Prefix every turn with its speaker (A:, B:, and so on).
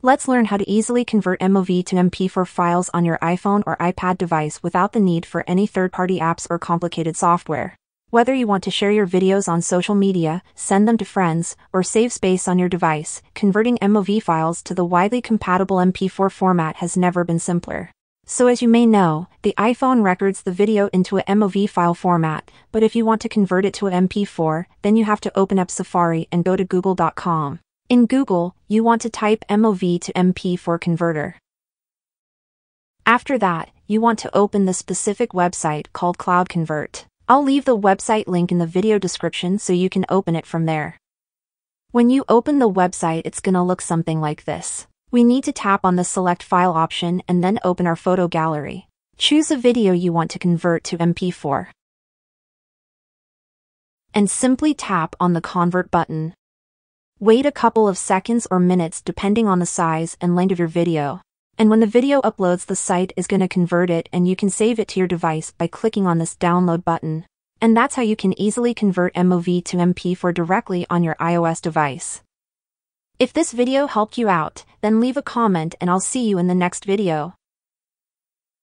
A: Let's learn how to easily convert MOV to MP4 files on your iPhone or iPad device without the need for any third-party apps or complicated software. Whether you want to share your videos on social media, send them to friends, or save space on your device, converting MOV files to the widely compatible MP4 format has never been simpler. So as you may know, the iPhone records the video into a MOV file format, but if you want to convert it to a MP4, then you have to open up Safari and go to google.com. In Google, you want to type MOV to MP4 converter. After that, you want to open the specific website called Cloud Convert. I'll leave the website link in the video description so you can open it from there. When you open the website it's gonna look something like this. We need to tap on the select file option and then open our photo gallery. Choose a video you want to convert to MP4. And simply tap on the convert button. Wait a couple of seconds or minutes depending on the size and length of your video. And when the video uploads the site is going to convert it and you can save it to your device by clicking on this download button. And that's how you can easily convert MOV to MP4 directly on your iOS device. If this video helped you out, then leave a comment and I'll see you in the next video.